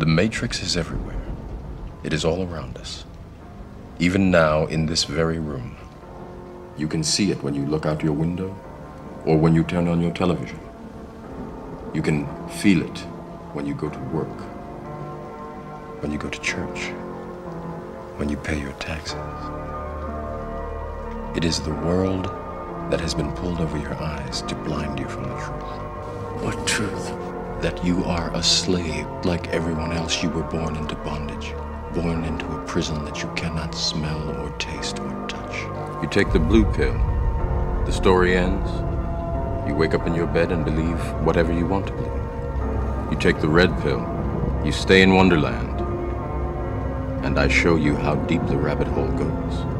The Matrix is everywhere. It is all around us. Even now, in this very room. You can see it when you look out your window or when you turn on your television. You can feel it when you go to work, when you go to church, when you pay your taxes. It is the world that has been pulled over your eyes to blind you That you are a slave like everyone else. You were born into bondage, born into a prison that you cannot smell or taste or touch. You take the blue pill, the story ends. You wake up in your bed and believe whatever you want to believe. You take the red pill, you stay in Wonderland, and I show you how deep the rabbit hole goes.